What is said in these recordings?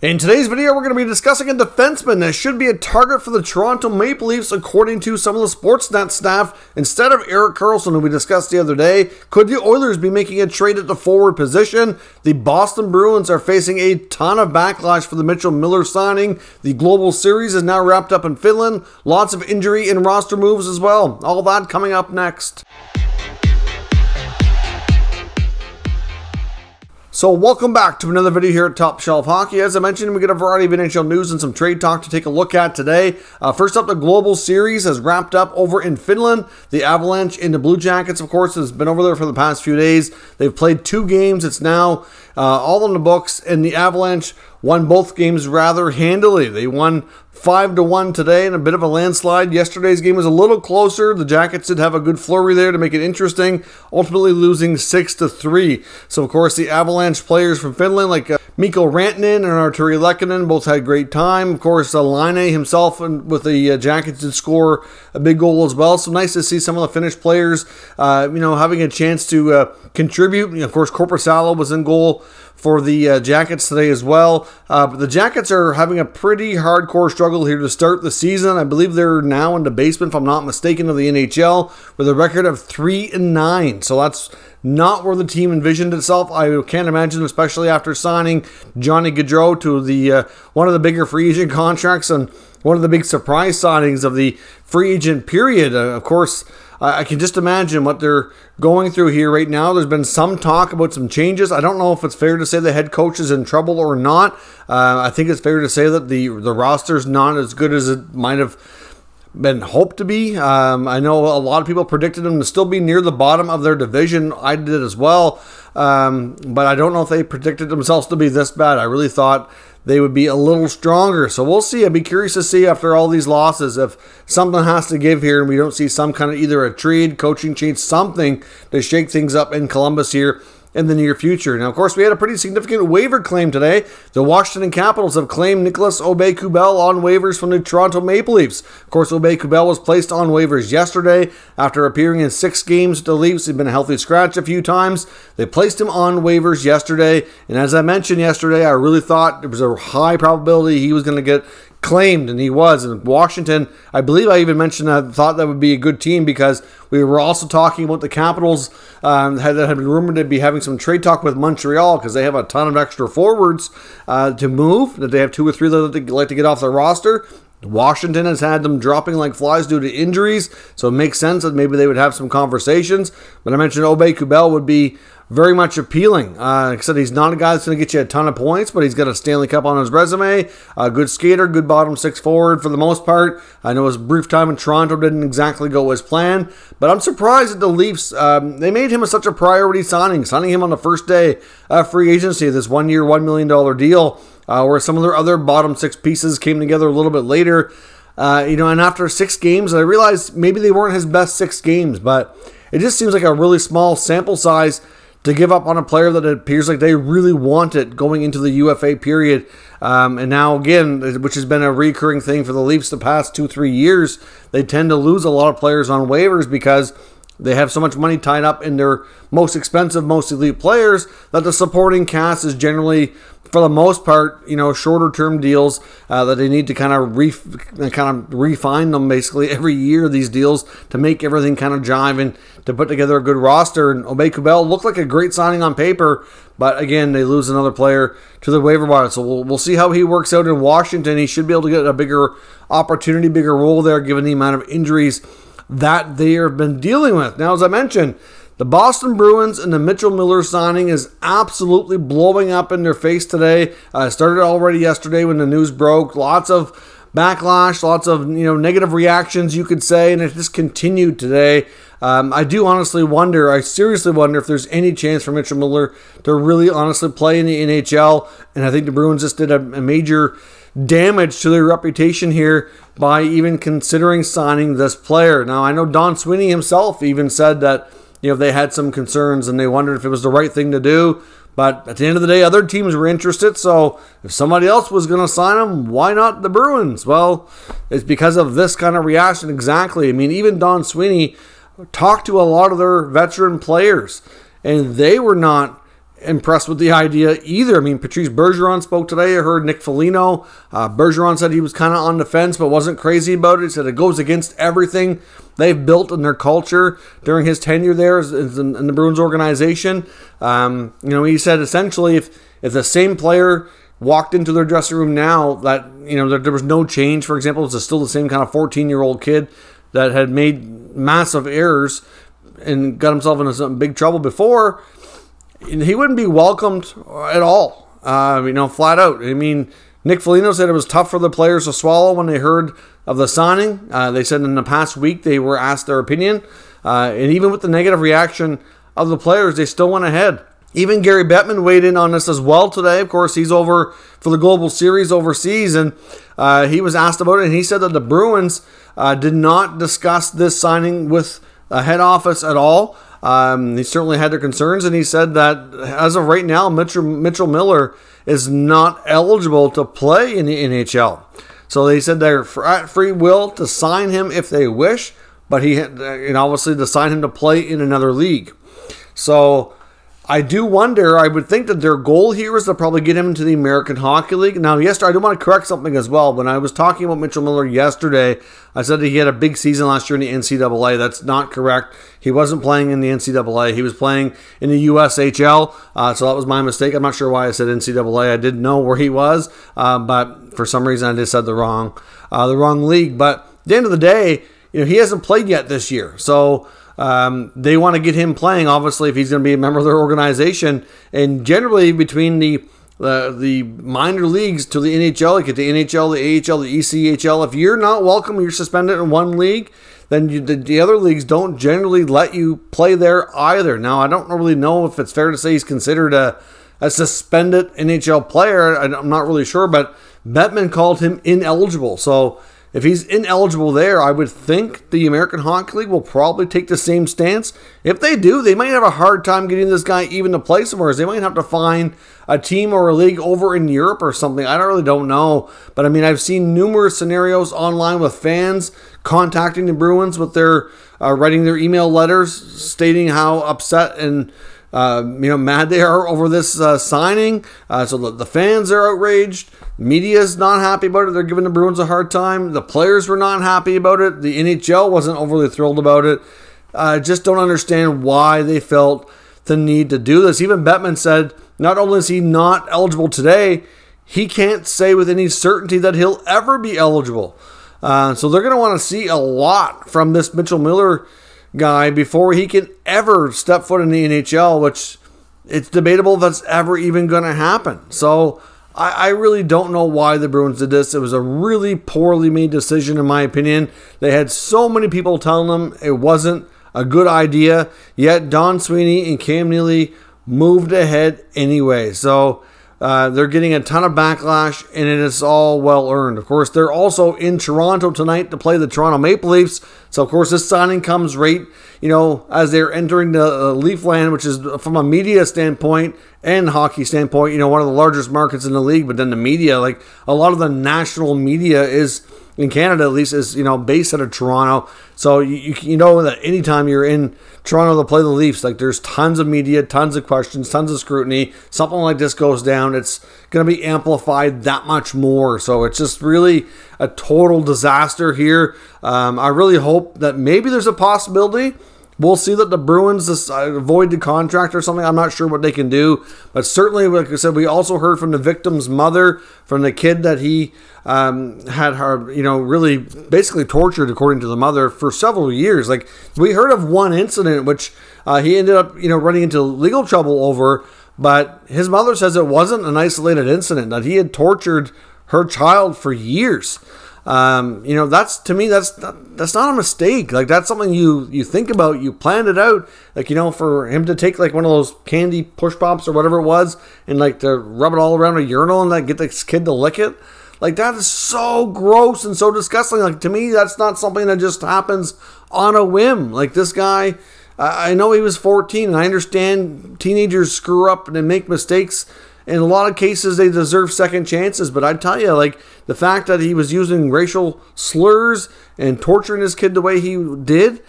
In today's video, we're going to be discussing a defenseman that should be a target for the Toronto Maple Leafs, according to some of the Sportsnet staff, instead of Erik Karlsson, who we discussed the other day. Could the Oilers be making a trade at the forward position? The Boston Bruins are facing a ton of backlash for the Mitchell Miller signing. The Global Series is now wrapped up in Finland. Lots of injury and roster moves as well. All that coming up next. So welcome back to another video here at Top Shelf Hockey. As I mentioned, we get a variety of NHL news and some trade talk to take a look at today. Uh, first up, the Global Series has wrapped up over in Finland. The Avalanche and the Blue Jackets, of course, has been over there for the past few days. They've played two games. It's now uh, all in the books, and the Avalanche won both games rather handily. They won five to one today in a bit of a landslide. Yesterday's game was a little closer. The Jackets did have a good flurry there to make it interesting, ultimately losing six to three. So of course the Avalanche players from Finland, like uh, Mikko Rantanen and Artturi Lehkonen, both had great time. Of course, uh, Laine himself and with the uh, Jackets did score a big goal as well. So nice to see some of the Finnish players, uh, you know, having a chance to uh, contribute. Of course, Korpisalo was in goal for the uh, Jackets today as well. Uh, the Jackets are having a pretty hardcore struggle here to start the season. I believe they're now in the basement, if I'm not mistaken, of the NHL with a record of three and nine. So that's not where the team envisioned itself. I can't imagine, especially after signing Johnny Gaudreau to the uh, one of the bigger free agent contracts and one of the big surprise signings of the free agent period. Uh, of course. I can just imagine what they're going through here right now. There's been some talk about some changes. I don't know if it's fair to say the head coach is in trouble or not. Uh, I think it's fair to say that the the roster's not as good as it might have been hoped to be. Um, I know a lot of people predicted them to still be near the bottom of their division. I did as well. Um, but I don't know if they predicted themselves to be this bad. I really thought they would be a little stronger. So we'll see. I'd be curious to see after all these losses if something has to give here and we don't see some kind of either a trade, coaching change, something to shake things up in Columbus here in the near future. Now, of course, we had a pretty significant waiver claim today. The Washington Capitals have claimed Nicolas Aube-Kubel on waivers from the Toronto Maple Leafs. Of course, Aube-Kubel was placed on waivers yesterday after appearing in six games with the Leafs. He'd been a healthy scratch a few times. They placed him on waivers yesterday, and as I mentioned yesterday, I really thought there was a high probability he was going to get claimed, and he was. And Washington, I believe I even mentioned that thought that would be a good team because we were also talking about the Capitals um, that had been rumored to be having some trade talk with Montreal because they have a ton of extra forwards uh, to move. That they have two or three that they like to get off their roster. Washington has had them dropping like flies due to injuries, so it makes sense that maybe they would have some conversations. But I mentioned Aube-Kubel would be very much appealing. Uh, like I said, he's not a guy that's going to get you a ton of points, but he's got a Stanley Cup on his resume. A good skater, good bottom six forward for the most part. I know his brief time in Toronto didn't exactly go as planned, but I'm surprised that the Leafs um, they made him a, such a priority signing, signing him on the first day of free agency, this one year, one million dollar deal, uh, where some of their other bottom six pieces came together a little bit later. Uh, you know, and after six games, I realized maybe they weren't his best six games, but it just seems like a really small sample size to give up on a player that appears like they really want it going into the UFA period. Um, and now, again, which has been a recurring thing for the Leafs the past two, three years, they tend to lose a lot of players on waivers because they have so much money tied up in their most expensive, most elite players that the supporting cast is generally for the most part, you know, shorter term deals uh, that they need to kind of re- kind of refine them basically every year. These deals to make everything kind of jive and to put together a good roster. And Aube-Kubel looked like a great signing on paper, but again, they lose another player to the waiver wire. So we'll, we'll see how he works out in Washington. He should be able to get a bigger opportunity, bigger role there, given the amount of injuries that they have been dealing with. Now, as I mentioned. The Boston Bruins and the Mitchell Miller signing is absolutely blowing up in their face today. Uh, started already yesterday when the news broke. Lots of backlash, lots of you know negative reactions, you could say, and it just continued today. Um, I do honestly wonder, I seriously wonder if there's any chance for Mitchell Miller to really honestly play in the NHL. And I think the Bruins just did a, a major damage to their reputation here by even considering signing this player. Now, I know Don Sweeney himself even said that you know, they had some concerns and they wondered if it was the right thing to do. But at the end of the day, other teams were interested. So if somebody else was going to sign him, why not the Bruins? Well, it's because of this kind of reaction exactly. I mean, even Don Sweeney talked to a lot of their veteran players, and they were not impressed with the idea either. I mean, Patrice Bergeron spoke today. I heard Nick Foligno. Uh, Bergeron said he was kind of on the fence, but wasn't crazy about it. He said it goes against everything they've built in their culture during his tenure there in, the Bruins organization. Um, you know, he said essentially if if the same player walked into their dressing room now, that you know there, there was no change. For example, it's still the same kind of 14 year old kid that had made massive errors and got himself into some big trouble before he wouldn't be welcomed at all. Uh, you know, flat out. I mean, Nick Foligno said it was tough for the players to swallow when they heard of the signing. Uh, they said in the past week they were asked their opinion, uh, and even with the negative reaction of the players, they still went ahead. Even Gary Bettman weighed in on this as well today. Of course, he's over for the Global Series overseas, and uh, he was asked about it, and he said that the Bruins uh, did not discuss this signing with the head office at all. Um, he certainly had their concerns, and he said that as of right now, Mitchell, Mitchell Miller is not eligible to play in the NHL. So they said they're at free will to sign him if they wish, but he and obviously to sign him to play in another league. So I do wonder. I would think that their goal here is to probably get him into the American Hockey League. Now, yesterday, I do want to correct something as well. When I was talking about Mitchell Miller yesterday, I said that he had a big season last year in the NCAA. That's not correct. He wasn't playing in the NCAA. He was playing in the USHL. Uh, so that was my mistake. I'm not sure why I said NCAA. I didn't know where he was, uh, but for some reason, I just said the wrong, uh, the wrong league. But at the end of the day, you know, he hasn't played yet this year. So um, they want to get him playing, obviously, if he's going to be a member of their organization. And generally, between the uh, the minor leagues to the NHL, like the NHL, the AHL, the ECHL, if you're not welcome, you're suspended in one league, then you, the, the, other leagues don't generally let you play there either. Now, I don't really know if it's fair to say he's considered a, a suspended NHL player. I'm not really sure, but Bettman called him ineligible. So if he's ineligible there, I would think the American Hockey League will probably take the same stance. If they do, they might have a hard time getting this guy even to play somewhere. They might have to find a team or a league over in Europe or something. I don't really don't know. But I mean, I've seen numerous scenarios online with fans contacting the Bruins with their uh, writing their email letters stating how upset and uh, you know, mad they are over this uh, signing. Uh, so the, the, fans are outraged. Media is not happy about it. They're giving the Bruins a hard time. The players were not happy about it. The NHL wasn't overly thrilled about it. I just don't understand why they felt the need to do this. Even Bettman said not only is he not eligible today, he can't say with any certainty that he'll ever be eligible. Uh, so they're going to want to see a lot from this Mitchell Miller guy before he can ever step foot in the NHL, which it's debatable if that's ever even going to happen. So I, I, really don't know why the Bruins did this. It was a really poorly made decision, in my opinion. They had so many people telling them it wasn't a good idea, yet Don Sweeney and Cam Neely moved ahead anyway. So uh, they're getting a ton of backlash, and it is all well earned. Of course, they're also in Toronto tonight to play the Toronto Maple Leafs. So, of course, this signing comes right, you know, as they're entering the uh, Leafland, which is from a media standpoint and hockey standpoint, you know, one of the largest markets in the league. But then the media, like a lot of the national media, is in Canada at least is you know based out of Toronto. So you, you know that anytime you're in Toronto to play the Leafs, like there's tons of media, tons of questions, tons of scrutiny. Something like this goes down, it's going to be amplified that much more. So it's just really a total disaster here. Um, I really hope that maybe there's a possibility We'll see that the Bruins avoid the contract or something. I'm not sure what they can do, but certainly, like I said, we also heard from the victim's mother, from the kid that he um, had her, you know, really basically tortured, according to the mother, for several years. Like we heard of one incident which uh, he ended up, you know, running into legal trouble over, but his mother says it wasn't an isolated incident; that he had tortured her child for years. Um, you know, that's to me, that's that's not a mistake. Like that's something you you think about, you planned it out. Like you know, for him to take like one of those candy push pops or whatever it was, and like to rub it all around a urinal and like get this kid to lick it. Like that is so gross and so disgusting. Like to me, that's not something that just happens on a whim. Like this guy, I know he was 14, and I understand teenagers screw up and make mistakes in a lot of cases they deserve second chances but i tell you like the fact that he was using racial slurs and torturing his kid the way he did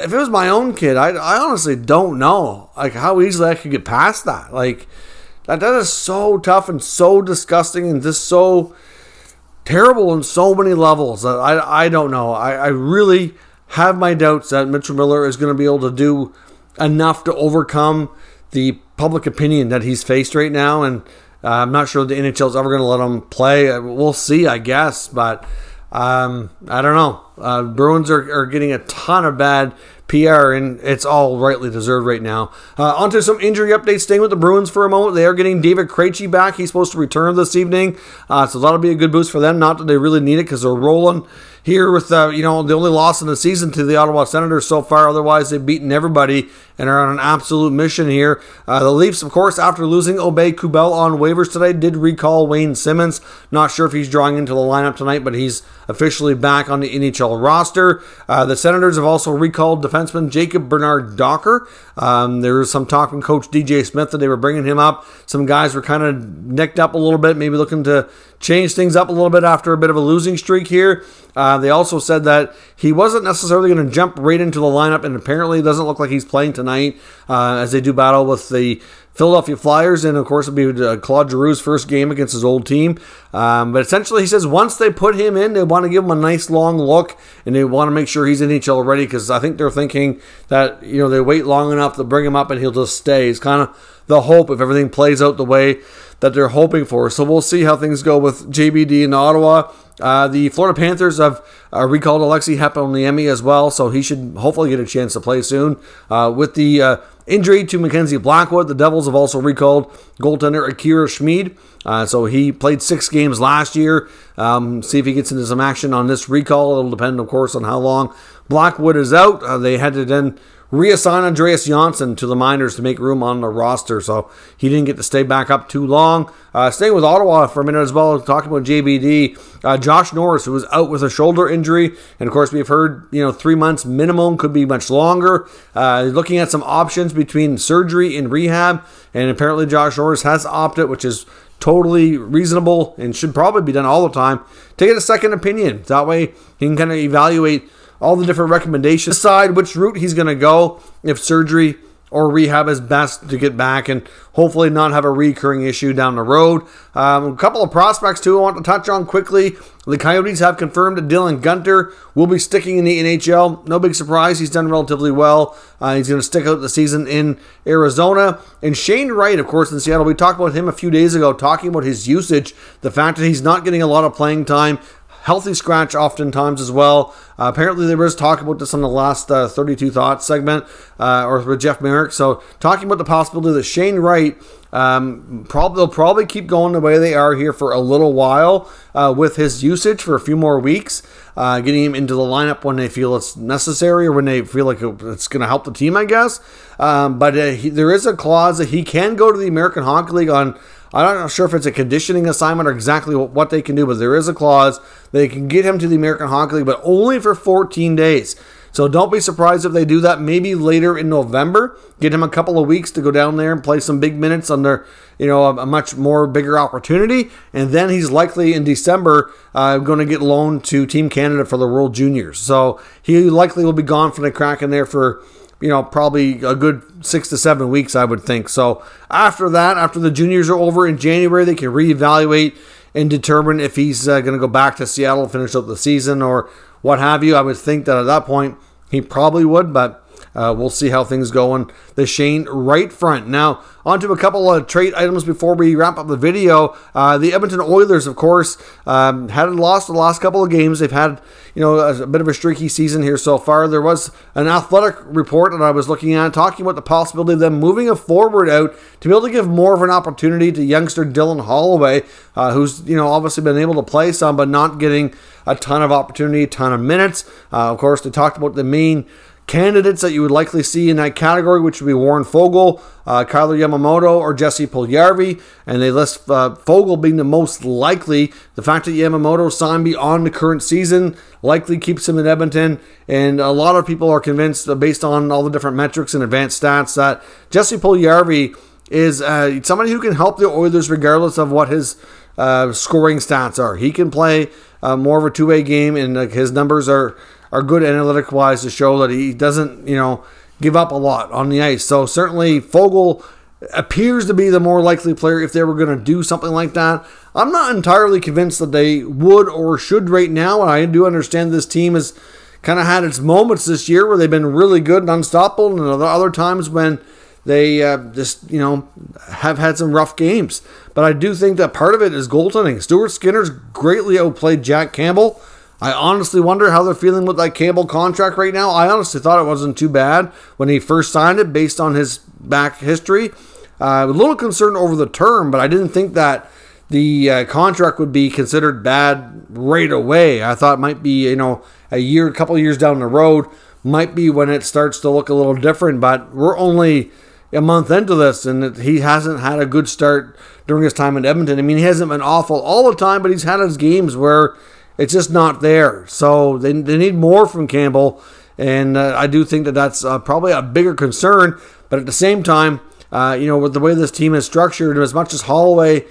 if it was my own kid, I, I honestly don't know like how easily I could get past that. Like that that is so tough and so disgusting and just so terrible on so many levels. I I don't know. I, I really have my doubts that Mitchell Miller is going to be able to do enough to overcome the public opinion that he's faced right now. And uh, I'm not sure the NHL is ever going to let him play. We'll see, I guess. But um, I don't know. Uh, Bruins are, are getting a ton of bad PR, and it's all rightly deserved right now. Uh, on to some injury updates. Staying with the Bruins for a moment, they are getting David Krejci back. He's supposed to return this evening, uh, so that'll be a good boost for them. Not that they really need it because they're rolling here with uh, you know the only loss in the season to the Ottawa Senators so far. Otherwise, they've beaten everybody and are on an absolute mission here. Uh, the Leafs, of course, after losing Aube-Kubel on waivers today, did recall Wayne Simmonds. Not sure if he's drawing into the lineup tonight, but he's officially back on the NHL roster. Uh, the Senators have also recalled defenseman Jacob Bernard Docker. Um, there was some talk from Coach DJ Smith that they were bringing him up. Some guys were kind of nicked up a little bit, maybe looking to change things up a little bit after a bit of a losing streak here. Uh, they also said that he wasn't necessarily going to jump right into the lineup, and apparently it doesn't look like he's playing tonight uh, as they do battle with the Philadelphia Flyers, and of course it'll be uh, Claude Giroux's first game against his old team. Um, but essentially, he says once they put him in, they want to give him a nice long look, and they want to make sure he's in NHL ready because I think they're thinking that you know they wait long enough to bring him up and he'll just stay. It's kind of the hope if everything plays out the way that they're hoping for. So we'll see how things go with JBD in Ottawa. Uh, the Florida Panthers have uh, recalled Aleksi Heponiemi as well, so he should hopefully get a chance to play soon. Uh, with the uh, injury to Mackenzie Blackwood, the Devils have also recalled goaltender Akira Schmid. Uh, so he played six games last year. Um, see if he gets into some action on this recall. It'll depend, of course, on how long Blackwood is out. Uh, they had to then reassign Andreas Johnsson to the minors to make room on the roster, so he didn't get to stay back up too long. Uh, staying with Ottawa for a minute as well, talking about JBD, uh, Josh Norris, who was out with a shoulder injury, and of course we've heard you know three months minimum, could be much longer. Uh, looking at some options between surgery and rehab, and apparently Josh Norris has opted, which is totally reasonable and should probably be done all the time. To get a second opinion, that way he can kind of evaluate all the different recommendations, decide which route he's going to go if surgery or rehab is best to get back and hopefully not have a recurring issue down the road. Um, a couple of prospects, too, I want to touch on quickly. The Coyotes have confirmed that Dylan Guenther will be sticking in the NHL. No big surprise. He's done relatively well. Uh, he's going to stick out the season in Arizona. And Shane Wright, of course, in Seattle. We talked about him a few days ago, talking about his usage, the fact that he's not getting a lot of playing time healthy scratch oftentimes as well. Uh, apparently, there was talk about this on the last uh, 32 Thoughts segment uh, or with Jeff Marek. So, talking about the possibility that Shane Wright um, probably they'll probably keep going the way they are here for a little while uh, with his usage for a few more weeks, uh, getting him into the lineup when they feel it's necessary or when they feel like it's going to help the team, I guess. Um, but uh, he, there is a clause that he can go to the American Hockey League on I'm not sure if it's a conditioning assignment or exactly what they can do, but there is a clause they can get him to the American Hockey League, but only for 14 days. So don't be surprised if they do that maybe later in November. Get him a couple of weeks to go down there and play some big minutes under, you know, a, a much more bigger opportunity. And then he's likely in December uh, going to get loaned to Team Canada for the World Juniors. So he likely will be gone from the Kraken there for you know, probably a good six to seven weeks, I would think. So after that, after the juniors are over in January, they can reevaluate and determine if he's uh, going to go back to Seattle, finish up the season, or what have you. I would think that at that point he probably would, but uh, we'll see how things go on the Shane Wright front. Now, on to a couple of trade items before we wrap up the video. Uh, the Edmonton Oilers, of course, um, had lost the last couple of games. They've had, you know, a, a, bit of a streaky season here so far. There was an athletic report that I was looking at talking about the possibility of them moving a forward out to be able to give more of an opportunity to youngster Dylan Holloway, uh, who's, you know, obviously been able to play some, but not getting a ton of opportunity, a ton of minutes. Uh, of course, they talked about the main candidates that you would likely see in that category, which would be Warren Foegele, uh, Kailer Yamamoto, or Jesse Puljujarvi, and they list uh, Foegele being the most likely. The fact that Yamamoto signed beyond the current season likely keeps him in Edmonton, and a lot of people are convinced, uh, based on all the different metrics and advanced stats, that Jesse Puljujarvi is uh, somebody who can help the Oilers regardless of what his uh, scoring stats are. He can play uh, more of a two-way game, and his numbers are are good analytic wise to show that he doesn't, you know, give up a lot on the ice. So certainly Foegele appears to be the more likely player if they were going to do something like that. I'm not entirely convinced that they would or should right now. And I do understand this team has kind of had its moments this year where they've been really good and unstoppable, and other times when they uh, just you know have had some rough games. But I do think that part of it is goaltending. Stuart Skinner's greatly outplayed Jack Campbell. I honestly wonder how they're feeling with that Campbell contract right now. I honestly thought it wasn't too bad when he first signed it based on his back history. Uh, a little concerned over the term, but I didn't think that the uh, contract would be considered bad right away. I thought it might be, you know, a year, a couple years down the road might be when it starts to look a little different. But we're only a month into this, and he hasn't had a good start during his time in Edmonton. I mean, he hasn't been awful all the time, but he's had his games where it's just not there. So they, they need more from Campbell, and uh, I do think that that's uh, probably a bigger concern. But at the same time, uh, you know, with the way this team is structured, as much as Holloway,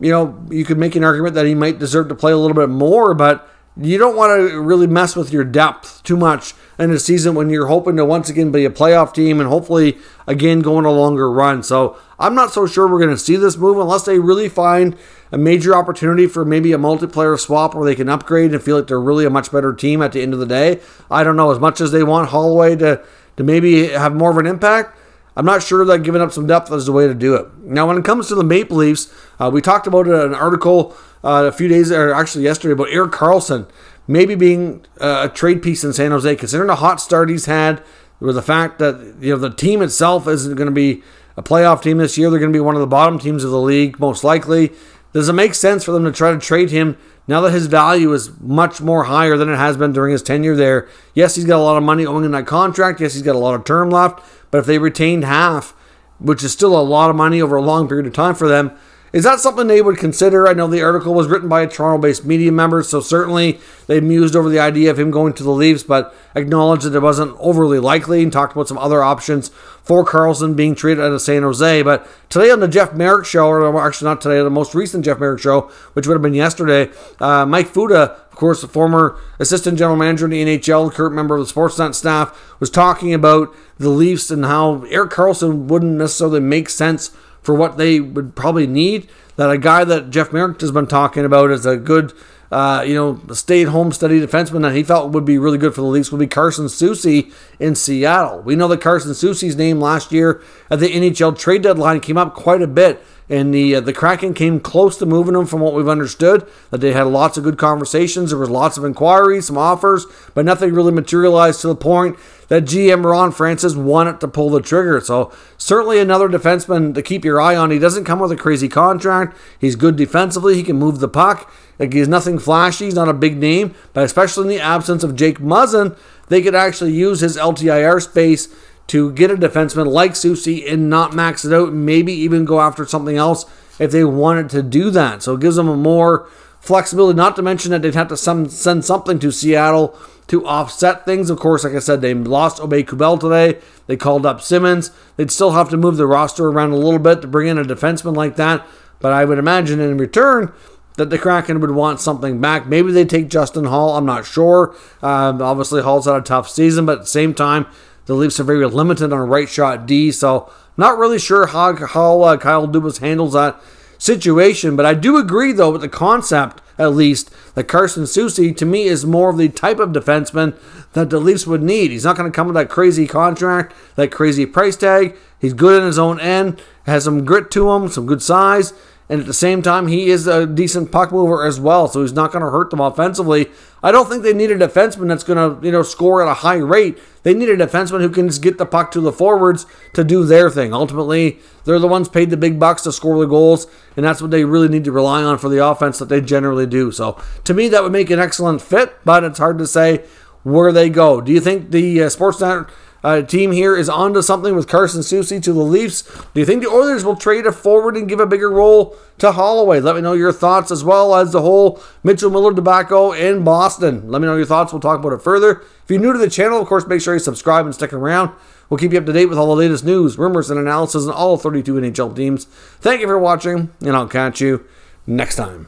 you know, you could make an argument that he might deserve to play a little bit more, but you don't want to really mess with your depth too much in a season when you're hoping to once again be a playoff team and hopefully again go on a longer run. So I'm not so sure we're going to see this move unless they really find a major opportunity for maybe a multiplayer swap where they can upgrade and feel like they're really a much better team at the end of the day. I don't know as much as they want Holloway to to maybe have more of an impact. I'm not sure that giving up some depth is the way to do it. Now, when it comes to the Maple Leafs, uh, we talked about an article uh, a few days, or actually yesterday, about Erik Karlsson maybe being uh, a trade piece in San Jose, considering the hot start he's had, with the fact that you know the team itself isn't going to be a playoff team this year. They're going to be one of the bottom teams of the league, most likely. Does it make sense for them to try to trade him now that his value is much more higher than it has been during his tenure there? Yes, he's got a lot of money owing in that contract. Yes, he's got a lot of term left. But if they retained half, which is still a lot of money over a long period of time for them, is that something they would consider? I know the article was written by a Toronto based media member, so certainly they mused over the idea of him going to the Leafs, but acknowledged that it wasn't overly likely and talked about some other options for Karlsson being traded out of San Jose. But today on the Jeff Marek show, or actually not today, the most recent Jeff Marek show, which would have been yesterday, uh, Mike Futa, of course, the former assistant general manager in the NHL, current member of the Sportsnet staff, was talking about the Leafs and how Erik Karlsson wouldn't necessarily make sense for what they would probably need. That a guy that Jeff Marek has been talking about as a good, uh, you know, stay-at-home steady defenseman that he felt would be really good for the Leafs would be Carson Soucy in Seattle. We know that Carson Soucy's name last year at the NHL trade deadline came up quite a bit and the uh, the Kraken came close to moving him from what we've understood. That they had lots of good conversations. There was lots of inquiries, some offers, but nothing really materialized to the point that GM Ron Francis wanted to pull the trigger. So certainly another defenseman to keep your eye on. He doesn't come with a crazy contract. He's good defensively. He can move the puck. Like he's nothing flashy. He's not a big name, but especially in the absence of Jake Muzzin, they could actually use his LTIR space to get a defenseman like Soucy and not max it out, maybe even go after something else if they wanted to do that. So it gives them a more flexibility, not to mention that they'd have to some, send something to Seattle to offset things. Of course, like I said, they lost Aube-Kubel today. They called up Simmonds. They'd still have to move the roster around a little bit to bring in a defenseman like that. But I would imagine in return, that the Kraken would want something back. Maybe they take Justin Holl. I'm not sure. Um, obviously, Holl's had a tough season, but at the same time, the Leafs are very limited on right shot D, so not really sure how, how uh, Kyle Dubas handles that situation. But I do agree, though, with the concept, at least, that Carson Soucy, to me, is more of the type of defenseman that the Leafs would need. He's not going to come with that crazy contract, that crazy price tag. He's good in his own end, has some grit to him, some good size. And at the same time, he is a decent puck mover as well, so he's not going to hurt them offensively. I don't think they need a defenseman that's going to, you know, score at a high rate. They need a defenseman who can just get the puck to the forwards to do their thing. Ultimately, they're the ones paid the big bucks to score the goals, and that's what they really need to rely on for the offense that they generally do. So, to me, that would make an excellent fit, but it's hard to say where they go. Do you think the uh, Sportsnet uh, team here is onto something with Carson Soucy to the Leafs. Do you think the Oilers will trade a forward and give a bigger role to Holloway? Let me know your thoughts as well as the whole Mitchell Miller debacle in Boston. Let me know your thoughts. We'll talk about it further. If you're new to the channel, of course, make sure you subscribe and stick around. We'll keep you up to date with all the latest news, rumors, and analysis on all 32 NHL teams. Thank you for watching, and I'll catch you next time.